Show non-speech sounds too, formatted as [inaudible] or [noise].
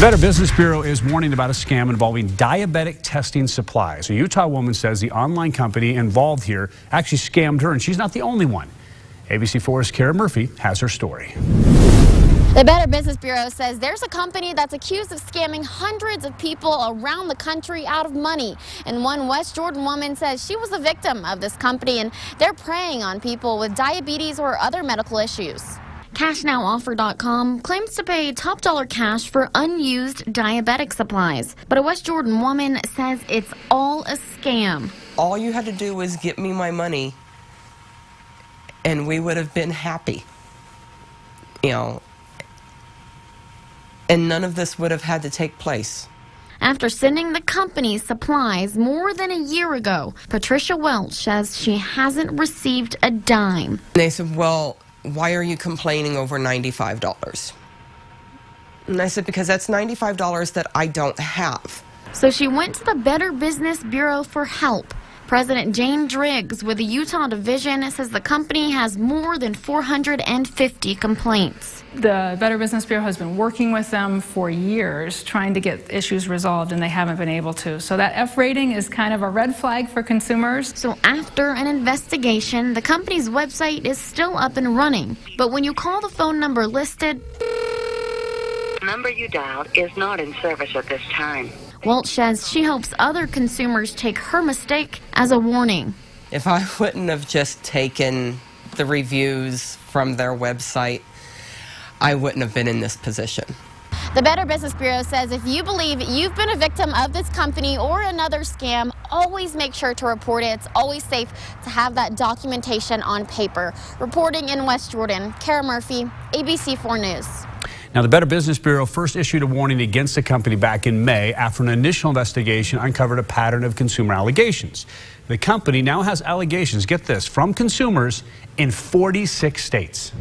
Better Business Bureau is warning about a scam involving diabetic testing supplies. A Utah woman says the online company involved here actually scammed her, and she's not the only one. ABC4's Kara Murphy has her story. The Better Business Bureau says there's a company that's accused of scamming hundreds of people around the country out of money. And one West Jordan woman says she was a victim of this company and they're preying on people with diabetes or other medical issues. CashNowOffer.com claims to pay top dollar cash for unused diabetic supplies. But a West Jordan woman says it's all a scam. All you had to do was get me my money, and we would have been happy. You know, and none of this would have had to take place. After sending the company supplies more than a year ago, Patricia Welch says she hasn't received a dime. They said, Well, why are you complaining over $95? And I said, because that's $95 that I don't have. So she went to the Better Business Bureau for help. President Jane Driggs with the Utah division says the company has more than 450 complaints. The Better Business Bureau has been working with them for years trying to get issues resolved and they haven't been able to. So that F rating is kind of a red flag for consumers. So after an investigation, the company's website is still up and running. But when you call the phone number listed, the number you dialed is not in service at this time. Welch says she hopes other consumers take her mistake as a warning. If I [laughs] wouldn't have just taken the reviews from their website, I wouldn't have been in this position. The Better Business Bureau says if you believe you've been a victim of this company or another scam, always make sure to report it. It's always safe to have that documentation on paper. Reporting in West Jordan, Kara Murphy, ABC4 News. Now, the Better Business Bureau first issued a warning against the company back in May after an initial investigation uncovered a pattern of consumer allegations. The company now has allegations, get this, from consumers in 46 states.